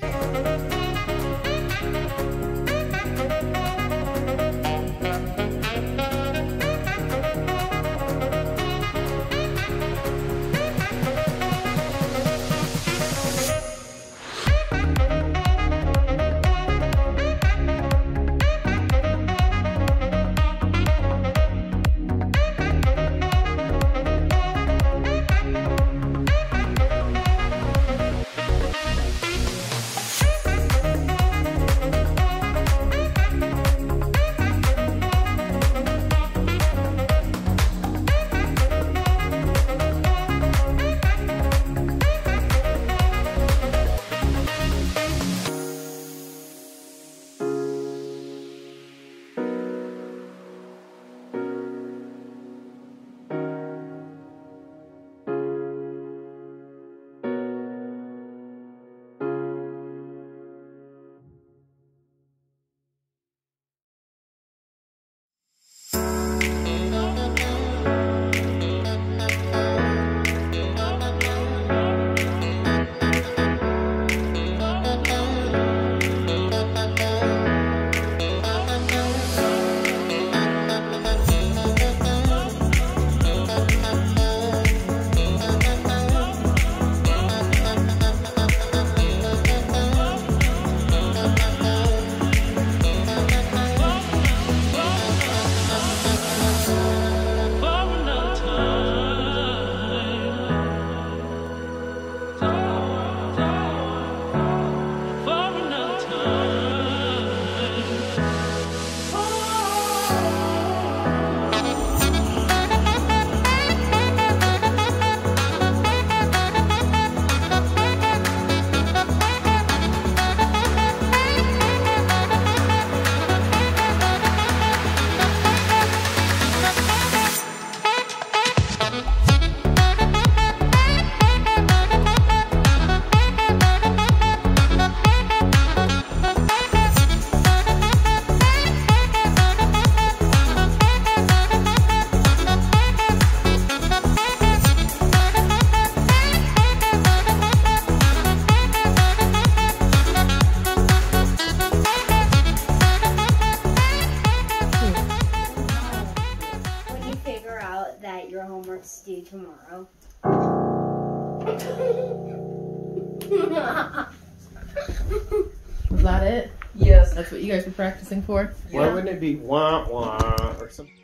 Bye. Tomorrow. Was that it? Yes. That's what you guys were practicing for? Why wouldn't it be wah wah or something?